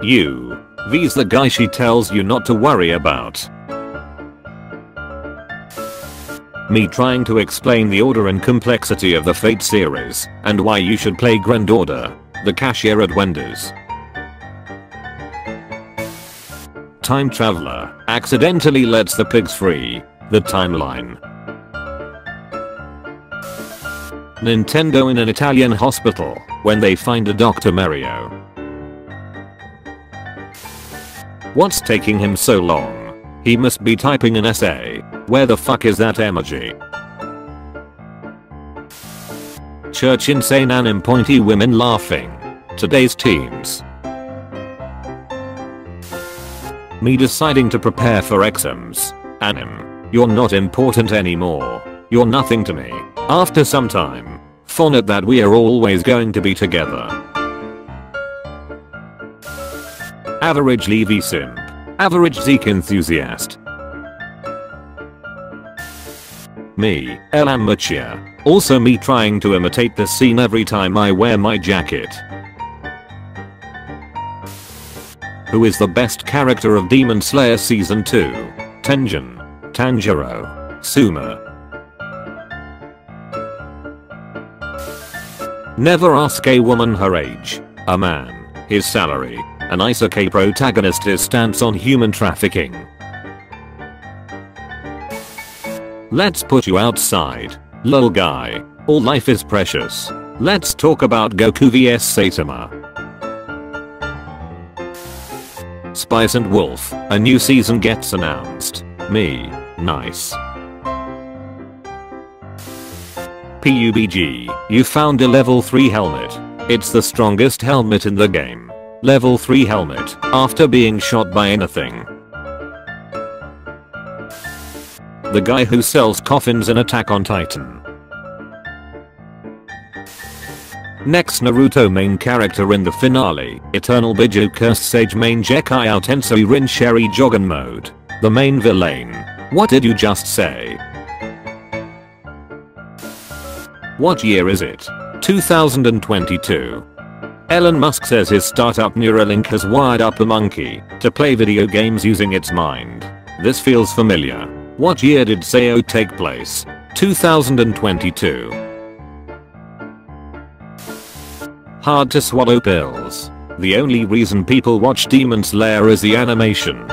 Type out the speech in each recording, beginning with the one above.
You. V's the guy she tells you not to worry about. Me trying to explain the order and complexity of the Fate series, and why you should play Grand Order, the cashier at Wendy's. Time Traveler accidentally lets the pigs free, the timeline. Nintendo in an Italian hospital when they find a Dr. Mario. What's taking him so long? He must be typing an essay. Where the fuck is that emoji? Church insane anim pointy women laughing. Today's teams. Me deciding to prepare for exams. Anim. You're not important anymore. You're nothing to me. After some time. Fun that we are always going to be together. Average Levi simp. Average Zeke enthusiast. Me, Elam Machia. Also me trying to imitate the scene every time I wear my jacket. Who is the best character of Demon Slayer Season 2? Tengen. Tanjiro. Suma. Never ask a woman her age, a man, his salary, an isekai protagonist his stance on human trafficking. Let's put you outside, lol guy, all life is precious. Let's talk about Goku vs Saitama. Spice and Wolf, a new season gets announced. Me, nice. PUBG, you found a level 3 helmet. It's the strongest helmet in the game. Level 3 helmet, after being shot by anything. The guy who sells coffins in Attack on Titan. Next Naruto main character in the finale, Eternal Biju Cursed Sage main Jekai out Rin Sherry Joggin mode. The main villain. What did you just say? What year is it? 2022. Elon Musk says his startup Neuralink has wired up a monkey to play video games using its mind. This feels familiar. What year did SAO take place? 2022. Hard to swallow pills. The only reason people watch Demon Slayer is the animation.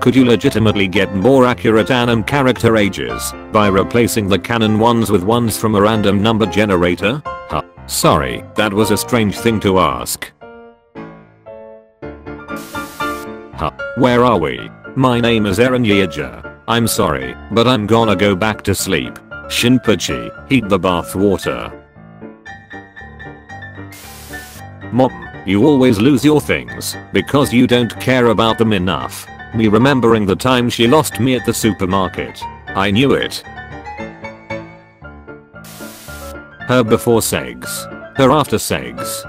Could you legitimately get more accurate anim character ages by replacing the canon ones with ones from a random number generator? Huh. Sorry, that was a strange thing to ask. Huh. Where are we? My name is Eren Yeager. I'm sorry, but I'm gonna go back to sleep. Shinpachi, heat the bath water. Mom, you always lose your things because you don't care about them enough. Me remembering the time she lost me at the supermarket. I knew it. Her before segs. Her after segs.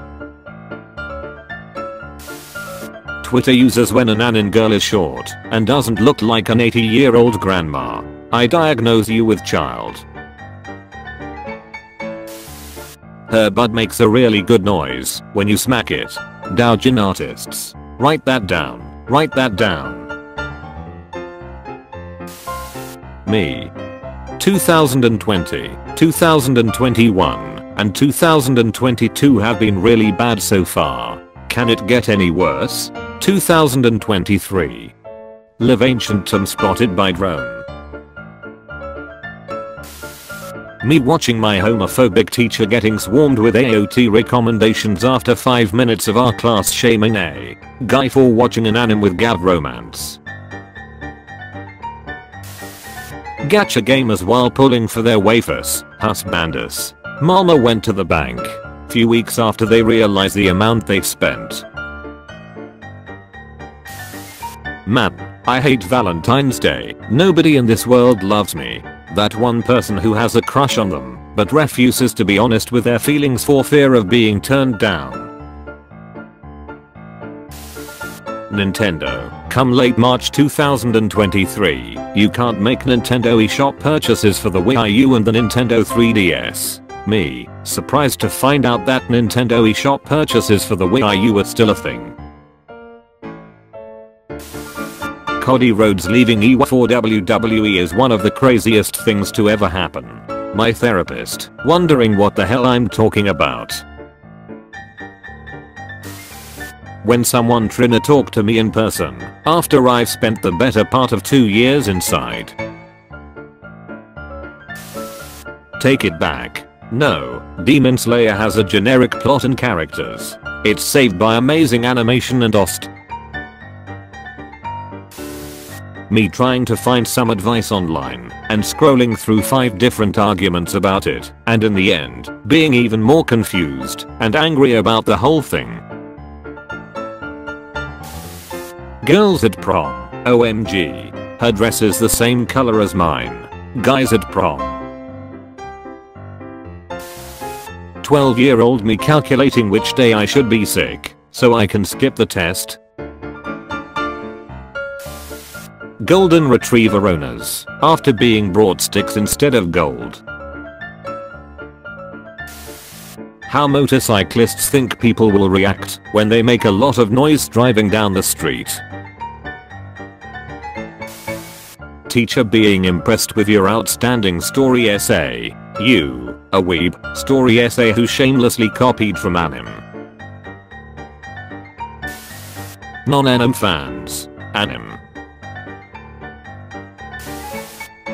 Twitter users when an anin girl is short and doesn't look like an 80 year old grandma. I diagnose you with child. Her bud makes a really good noise when you smack it. Doujin artists. Write that down. Write that down. Me. 2020, 2021, and 2022 have been really bad so far. Can it get any worse? 2023. Live Ancient Tom spotted by drone. Me watching my homophobic teacher getting swarmed with AOT recommendations after 5 minutes of our class shaming a guy for watching an anime with Gav romance. Gacha gamers while pulling for their waifus, husbandos. Mama went to the bank. Few weeks after they realize the amount they've spent. Man, I hate Valentine's Day. Nobody in this world loves me. That one person who has a crush on them, but refuses to be honest with their feelings for fear of being turned down. Nintendo. Come late March 2023, you can't make Nintendo eShop purchases for the Wii U and the Nintendo 3DS. Me, surprised to find out that Nintendo eShop purchases for the Wii U were still a thing. Cody Rhodes leaving E for WWE is one of the craziest things to ever happen. My therapist, wondering what the hell I'm talking about. When someone trying to talk to me in person, after I've spent the better part of 2 years inside. Take it back. No, Demon Slayer has a generic plot and characters. It's saved by amazing animation and OST. Me trying to find some advice online and scrolling through 5 different arguments about it and in the end being even more confused and angry about the whole thing. Girls at prom, OMG. Her dress is the same color as mine. Guys at prom. 12 year old me calculating which day I should be sick so I can skip the test Golden Retriever owners, after being brought sticks instead of gold. How motorcyclists think people will react when they make a lot of noise driving down the street. Teacher being impressed with your outstanding story essay. You, a weeb, story essay who shamelessly copied from anime. Non-anime fans. Anime.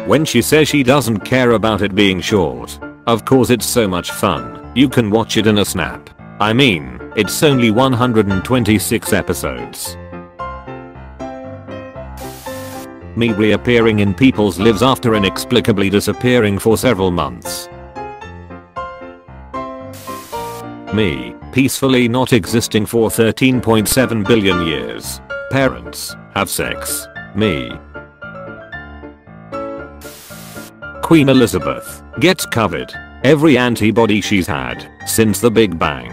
when she says she doesn't care about it being short. Of course it's so much fun, you can watch it in a snap. I mean, it's only 126 episodes. Me reappearing in people's lives after inexplicably disappearing for several months. Me, peacefully not existing for 13.7 billion years. Parents, have sex. Me, Queen Elizabeth gets covered every antibody she's had since the Big Bang.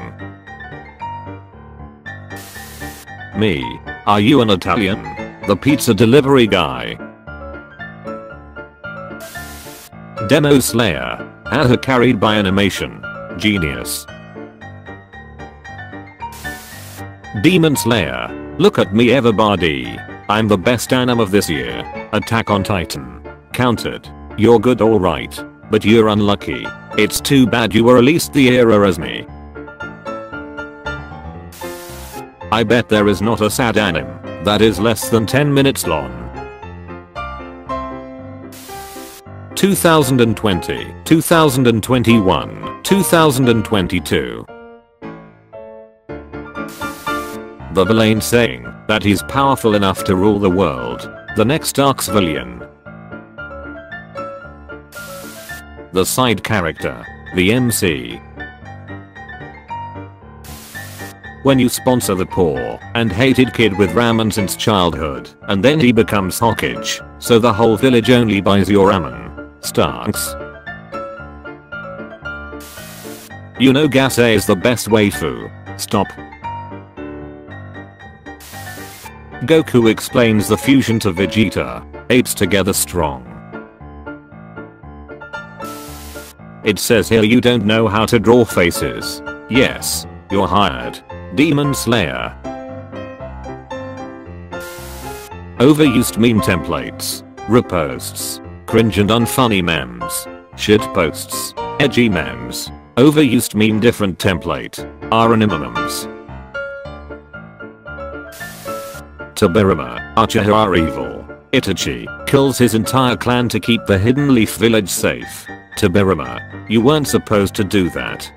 Me. Are you an Italian? The pizza delivery guy. Demon Slayer. Had her carried by animation. Genius. Demon Slayer. Look at me everybody. I'm the best anime of this year. Attack on Titan. Counted. You're good alright. But you're unlucky. It's too bad you were at least the era as me. I bet there is not a sad anime that is less than 10 minutes long. 2020, 2021, 2022. The villain saying that he's powerful enough to rule the world. The next Arc's villain the side character, the MC. When you sponsor the poor and hated kid with ramen since childhood, and then he becomes Hokage, so the whole village only buys your ramen. Starks. Yuno Gasai is the best waifu. Stop. Goku explains the fusion to Vegeta. Apes together strong. It says here you don't know how to draw faces. Yes, you're hired. Demon Slayer. Overused meme templates. Reposts. Cringe and unfunny memes. Shit posts. Edgy memes. Overused meme different template. Aronymonyms. Tobirama, Uchiha are evil. Itachi kills his entire clan to keep the Hidden Leaf village safe. Tobirama, you weren't supposed to do that.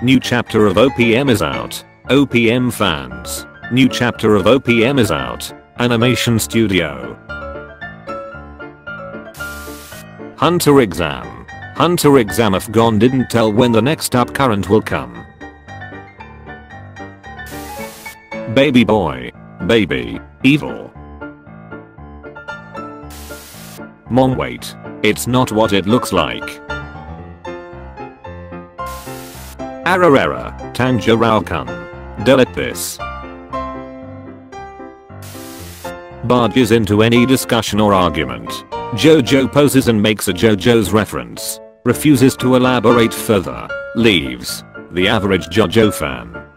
New chapter of OPM is out. OPM fans. New chapter of OPM is out. Animation Studio. Hunter exam. Hunter exam if gone didn't tell when the next up current will come. Baby boy. Baby. Evil. Mom wait. It's not what it looks like. Ararara, Tanjiro-kun. Delete this. Barges into any discussion or argument. Jojo poses and makes a JoJo's reference. Refuses to elaborate further. Leaves. The average JoJo fan